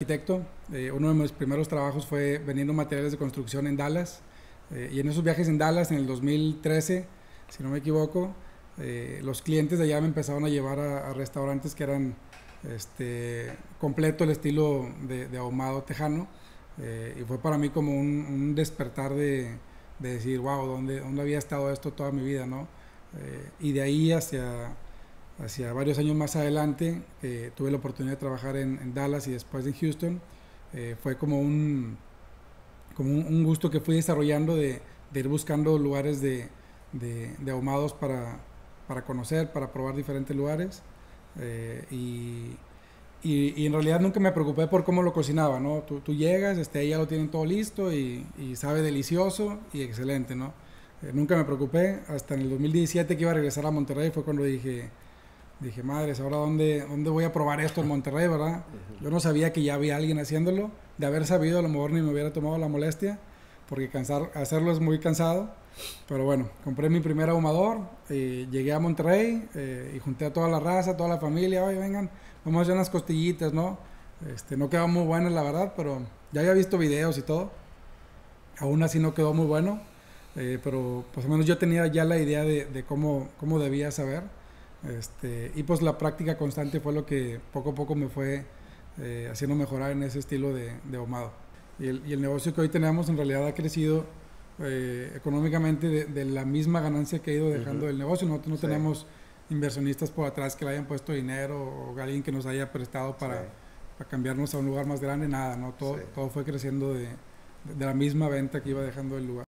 arquitecto. Eh, uno de mis primeros trabajos fue vendiendo materiales de construcción en Dallas. Eh, y en esos viajes en Dallas, en el 2013, si no me equivoco, eh, los clientes de allá me empezaron a llevar a, restaurantes que eran este, completo el estilo de, ahumado tejano. y fue para mí como un, despertar de, de, decir, wow, ¿dónde, ¿dónde había estado esto toda mi vida? ¿no? y de ahí hacia hacia varios años más adelante, tuve la oportunidad de trabajar en, Dallas y después en Houston. Eh, fue como un, como un, gusto que fui desarrollando de, ir buscando lugares de, de, ahumados para, para, conocer, para probar diferentes lugares. Eh, y, y, en realidad nunca me preocupé por cómo lo cocinaba, ¿no? Tú, llegas, este, ahí ya lo tienen todo listo y, y sabe delicioso y excelente, ¿no? Eh, nunca me preocupé, hasta en el 2017 que iba a regresar a Monterrey fue cuando dije, dije, madres, ahora dónde, dónde voy a probar esto en Monterrey, ¿verdad? Yo no sabía que ya había alguien haciéndolo. De haber sabido, a lo mejor ni me hubiera tomado la molestia, porque cansar, hacerlo es muy cansado. Pero bueno, compré mi primer ahumador, y llegué a Monterrey eh, y junté a toda la raza, toda la familia, oye, vengan, vamos a hacer unas costillitas, ¿no? Este, no quedó muy buenas, la verdad, pero ya había visto videos y todo. Aún así no quedó muy bueno, eh, pero pues al menos yo tenía ya la idea de, de cómo, cómo debía saber. Este, y pues la práctica constante fue lo que poco a poco me fue eh, haciendo mejorar en ese estilo de, de ahumado. Y el, y el, negocio que hoy tenemos en realidad ha crecido eh, económicamente de, la misma ganancia que ha ido dejando el negocio. Nosotros no tenemos inversionistas por atrás que le hayan puesto dinero o alguien que nos haya prestado para, para cambiarnos a un lugar más grande, nada, ¿no? todo, todo fue creciendo de, de la misma venta que iba dejando el lugar.